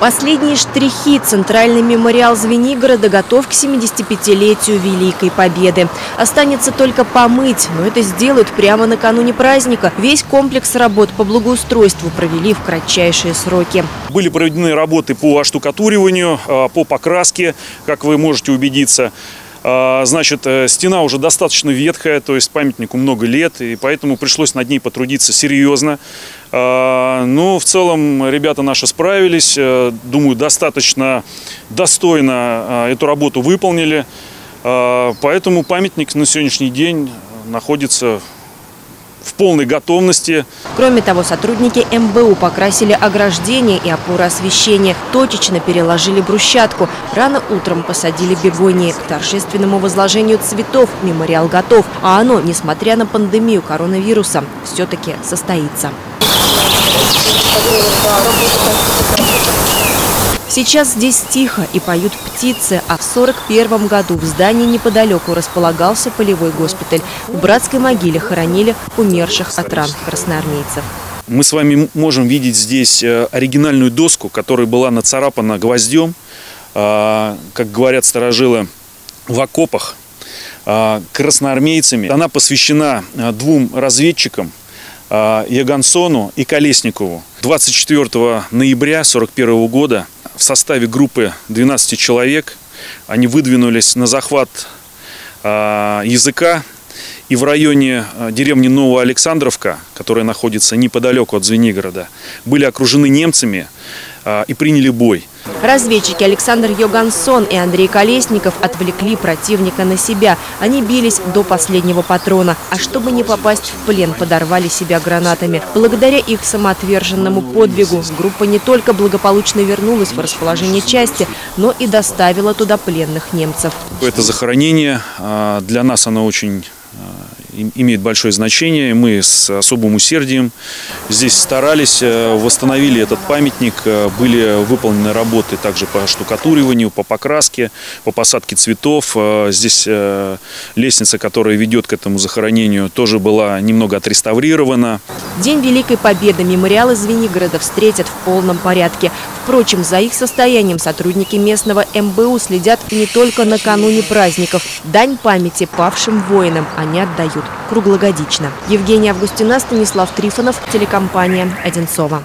Последние штрихи. Центральный мемориал Звенигорода готов к 75-летию Великой Победы. Останется только помыть, но это сделают прямо накануне праздника. Весь комплекс работ по благоустройству провели в кратчайшие сроки. Были проведены работы по оштукатуриванию, а, по покраске, как вы можете убедиться. А, значит, э, стена уже достаточно ветхая, то есть памятнику много лет, и поэтому пришлось над ней потрудиться серьезно. А, ну, в целом, ребята наши справились, э, думаю, достаточно достойно а, эту работу выполнили. Поэтому памятник на сегодняшний день находится в полной готовности. Кроме того, сотрудники МБУ покрасили ограждение и опоры освещения, точечно переложили брусчатку. Рано утром посадили бегонии. К торжественному возложению цветов мемориал готов. А оно, несмотря на пандемию коронавируса, все-таки состоится. Сейчас здесь тихо и поют птицы, а в 41 году в здании неподалеку располагался полевой госпиталь. В братской могиле хоронили умерших от ран красноармейцев. Мы с вами можем видеть здесь э, оригинальную доску, которая была нацарапана гвоздем, а, как говорят старожилы, в окопах а, красноармейцами. Она посвящена э, двум разведчикам, Ягансону и Колесникову. 24 ноября 1941 года в составе группы 12 человек. Они выдвинулись на захват а, языка и в районе а, деревни Новая Александровка, которая находится неподалеку от Звенигорода, были окружены немцами и приняли бой. Разведчики Александр Йогансон и Андрей Колесников отвлекли противника на себя. Они бились до последнего патрона, а чтобы не попасть в плен, подорвали себя гранатами. Благодаря их самоотверженному подвигу группа не только благополучно вернулась в расположение части, но и доставила туда пленных немцев. Это захоронение, а, для нас оно очень имеет большое значение. Мы с особым усердием здесь старались, э, восстановили этот памятник. Э, были выполнены работы также по штукатуриванию, по покраске, по посадке цветов. Э, здесь лестница, которая ведет к этому захоронению, тоже была немного отреставрирована. День Великой Победы мемориалы Звенигорода встретят в полном порядке. Впрочем, за их состоянием сотрудники местного МБУ следят не только накануне праздников. Дань памяти павшим воинам они отдают круглогодично. Евгения Августина, Станислав Трифонов, телекомпания «Одинцова».